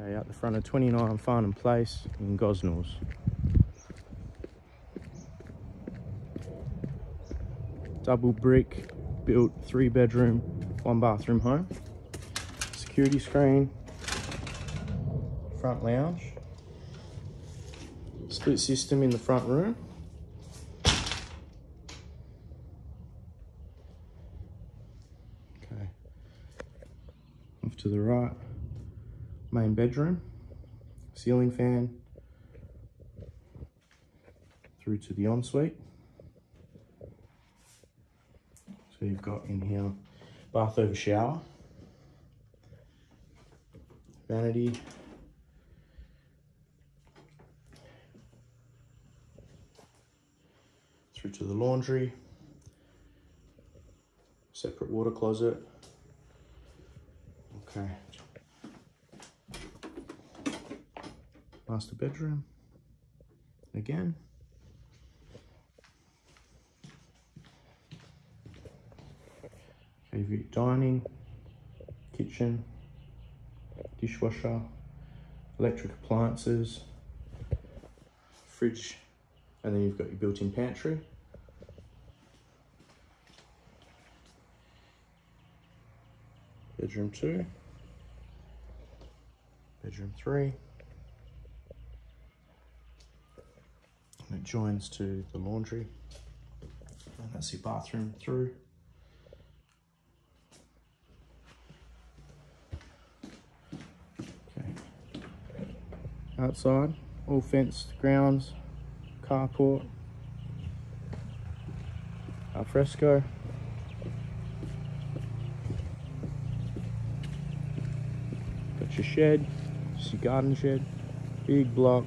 Okay, out the front of 29 Farnham Place in Gosnells. Double brick built three bedroom, one bathroom home. Security screen, front lounge, split system in the front room. Okay. Off to the right, main bedroom, ceiling fan, through to the ensuite. So you've got in here bath over shower, vanity, through to the laundry, separate water closet. Okay. Master bedroom. Again. Okay, dining, kitchen, dishwasher, electric appliances, fridge, and then you've got your built-in pantry. Bedroom two, bedroom three. Joins to the laundry. And that's your bathroom through. Okay. Outside, all fenced grounds, carport, al fresco. Got your shed, just your garden shed, big block,